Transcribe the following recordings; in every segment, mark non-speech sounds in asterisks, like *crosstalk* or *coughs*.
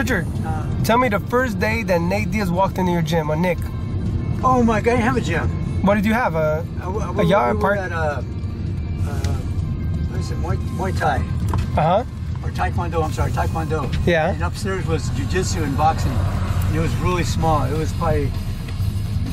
Richard, Uh, tell me the first day that Nate Diaz walked into your gym, or Nick. oh my God, I didn't have a gym. What did you have? Uh, Uh, we- A yard we park? at, uh, uh, what is it, Muay, Muay Thai. uh huh. Or Taekwondo, I'm sorry, Taekwondo. Yeah. And upstairs was Jiu-Jitsu and boxing. And it was really small. It was probably,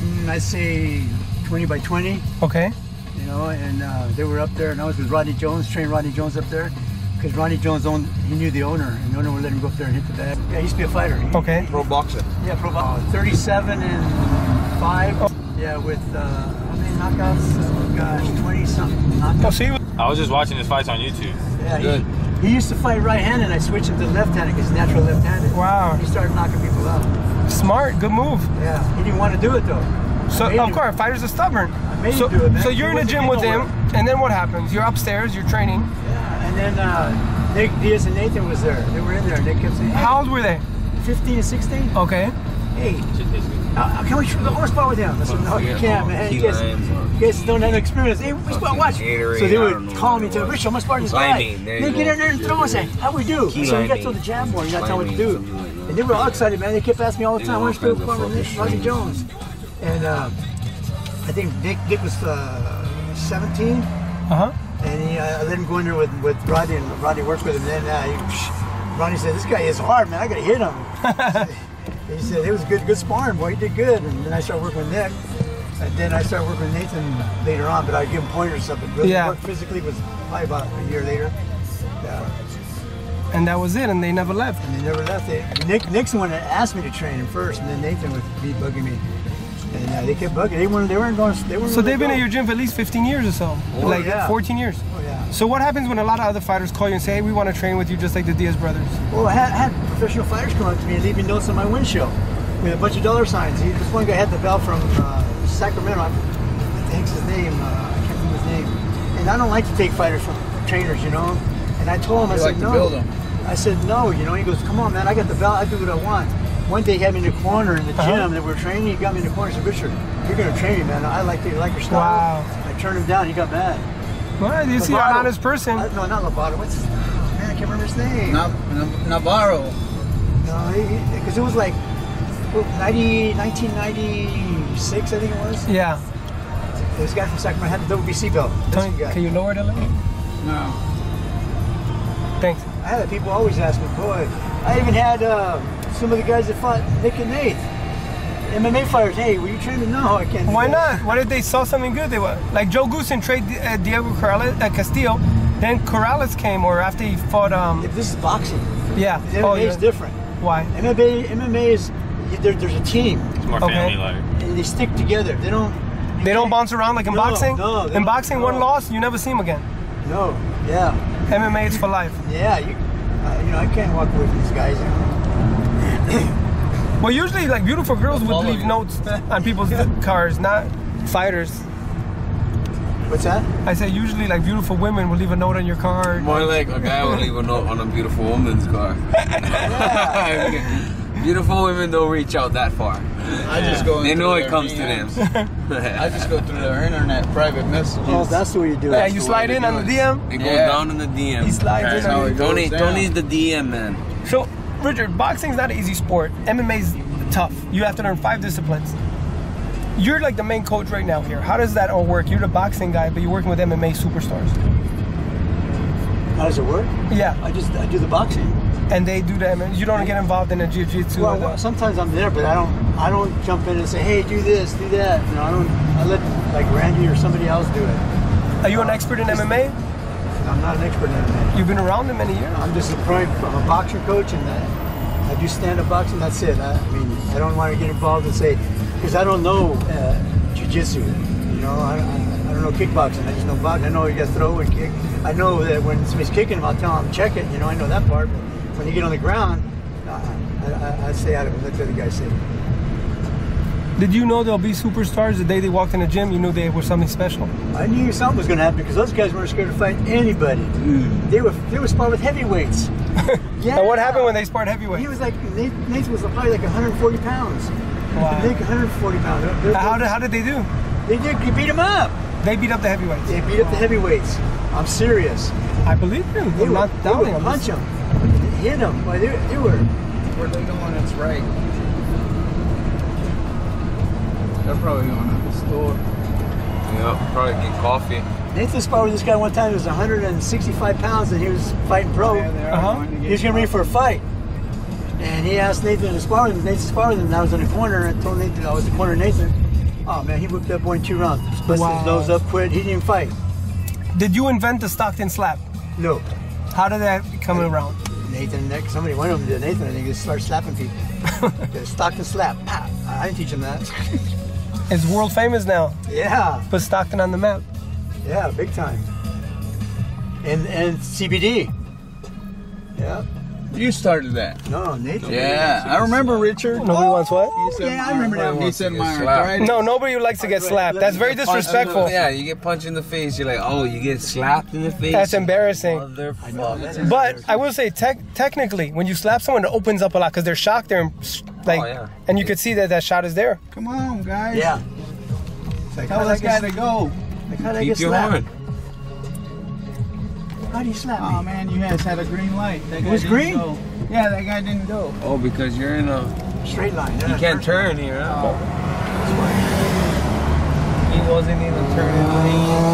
mm, I'd say 20 by 20, Okay. you know, and uh, they were up there, and I was with Rodney Jones, trained Rodney Jones up there. Because Ronnie Jones owned, he knew the owner, and the owner would let him go up there and hit the bag. Yeah, he used to be a fighter. He- Okay. Pro boxer. Yeah, pro uh, 37 and 5. Oh. Yeah, with uh, how many knockouts? Oh, gosh, 20 something knockouts. Oh, so you I was just watching his fights on YouTube. Yeah, Good. he, he used to fight right-handed, and I switched him to left-handed because he's natural left-handed. Wow. He started knocking people out. smart, good move. Yeah, he didn't want to do it though. So of him- course, fighters are stubborn. made him so, do it, man. so you're in the gym getting with him, and then what happens? You're upstairs, you're training. Yeah, and then uh, Nick Diaz and Nathan was there. They were in there. and They kept saying, hey, How old were they? 15 and 16? Okay. Hey, uh, can we shoot the horse horsepower with him? I said, no, you can't, man. You guys, you guys don't have no experience. Hey, we spot watch. Gatorade, So they would call me it to. Rich, I'm gonna spar this guy. liming, there get in there and throw and say, how we do? Key so you got to throw the jab more. You got to tell me what to do. something like that. And they were all excited, man. They kept asking me all the time, know where's all Phil kinds of Farmer, fucking Jones? And uh, I think Dick, Dick was uh, 17. Uh uh, I let him go in there with, with Rodney, and Rodney worked with him. And then uh, he, Rodney said, "This guy is hard, man. I gotta hit him." *laughs* he said, "It was good, good sparring, boy. He did good." And then I started working with Nick, and then I started working with Nathan later on. But I'd give him pointers or something. Really Yeah. work physically was probably about a year later. Yeah. And that was it, and they never left. And they never left. They, Nick Nixon one that asked me to train him first, and then Nathan would be bugging me. And uh, they kept bugging. They weren't. They weren't going. They weren't. So gonna they've been go. at your gym for at least 15 years or so. Oh, like yeah. 14 years. Oh yeah. So what happens when a lot of other fighters call you and say, "Hey, we want to train with you, just like the Diaz brothers"? Well, I had, I had professional fighters come up to me and leave me notes on my windshield with a bunch of dollar signs. He, this one guy had the belt from uh, Sacramento. I, what the heck's his name? Uh, I can't remember his name. And I don't like to take fighters from trainers, you know. And I told him, I You said, like to no. build 'em. I said, no, you know. He goes, come on, man. I got the belt. I do what I want. One day he had me in the corner in the Uh-huh. gym that we were training. He got me in the corner. He said, Richard, you're going to train me, man. I like, the, like your style. Wow. I turned him down. He got mad. Well, you see, an honest person. Uh, no, not Lovato. What's his oh, man? I can't remember his name. Nav- Nav- Navarro. No, because it was like well, 90, 1996, I think it was. Yeah. This guy from Sacramento had the WBC belt. Tony, can you lower it a little? No. Thanks. I had people always ask me, boy. I even had uh, some of the guys that fought Nick and Nate. MMA fighters, hey, were you training? No, I can't. Why that." not? What if they saw something good? They were like Joe Goossen trained uh, Diego Corrales, uh, Castillo. Then Corrales came, or after he fought. Um, If this is boxing, yeah. MMA Oh, is different. Why? MMA, MMA is there, there's a team It's more Okay. family like. and they stick together. They don't. They don't can't- bounce around like in No, boxing. no, in don't- boxing, one loss, you never see him again. No, yeah, MMA is for life. yeah. You, uh, you know, I can't walk away from these guys. You? *coughs* Well, usually, like beautiful girls would leave you. notes on people's cars, not fighters. What's that? I say usually, like beautiful women will leave a note on your car. More like a guy will leave a note on a beautiful woman's car. *laughs* *laughs* beautiful women don't reach out that far. I just go. They know it their comes to them. *laughs* I just go through their internet private messages. Oh, that's the way you do Yeah, it. you slide in on the. DM. It goes Yeah. down in the DM. He slides That's in how on it goes Tony, down. Tony's the DM man. So, Richard, boxing's not an easy sport. MMA's tough. You have to learn five disciplines. You're like the main coach right now here. How does that all work? You're the boxing guy, but you're working with MMA superstars. How does it work? Yeah, I just I do the boxing. and they do the MMA. You don't get involved in the jiu-jitsu. Well, well, sometimes I'm there, but I don't I don't jump in and say, hey, do this, do that. You know, I don't. I let like Randy or somebody else do it. Are you an expert in MMA? I'm not an expert in MMA. You've been around it many years. I'm just a pro, I'm a boxer coach, and uh, I do stand-up boxing. That's it. I, I mean, I don't want to get involved and say because I don't know uh, jiu-jitsu. You know, I, I, I don't know kickboxing. I just know boxing. I know you got to throw and kick. I know that when somebody's kicking him, I'll tell him check it. You know, I know that part. But when you get on the ground, uh, I, I, I stay out of it. Let the other guys say. Did you know there'll be superstars the day they walked in the gym? You knew they were something special. I knew something was going to happen because those guys weren't scared to fight anybody. Mm. They were they were sparring with heavyweights. *laughs* yeah. And what happened when they sparred heavyweights? He was like Nate, Nate was probably like 140 pounds. Wow. Nick 140 pounds. They're- they're- How did, how did they do? they did? They beat him up. They beat up the heavyweights. They beat up the heavyweights. I'm serious. I believe you. They I'm would, not they would punch just- him, hit him. Boy, they, they were where they going, it's right. They're probably going to the store. Yeah, probably get coffee. Nathan sparred with this guy one time. He was 165 pounds, and he was fighting pro. Yeah, they are Uh-huh. going to get He was getting ready for a fight. And he asked Nathan to spar with him. Nathan sparred with him. And I was in the corner and I told Nathan I was the corner of Nathan. Oh man, he whipped that boy in two rounds. Busted Wow. his nose up, quit. He didn't fight. Did you invent the Stockton slap? No. How did that come around? Nathan, next somebody went over to Nathan and he just started slapping people. *laughs* the Stockton slap. Pop. I didn't teach him that. *laughs* It's world famous now. yeah, Put Stockton on the map. yeah, big time. And and CBD. Yeah. You started that. No, no, Nathan. Yeah, I remember Richard. Nobody wants what? He said Yeah, I remember that He said Get my arthritis. No, nobody likes to get slapped. That's very disrespectful. Yeah, you get punched in the face. You're like, oh, you get slapped in the face. That's embarrassing. Motherfucker. But I will say, tech technically, when you slap someone, it opens up a lot because they're shocked. They're Oh, like, Oh, yeah. and you could see that that shot is there. Come on, guys. Yeah. It's like, how'd I guy get, to go. like, how'd Keep get your slapped? horn. How do you slap Oh me? man, you guys had a green light. That guy was didn't green? Go. Yeah, that guy didn't go. Oh, because you're in a. Straight line. You can't turn here. Huh? Oh. He wasn't even turning.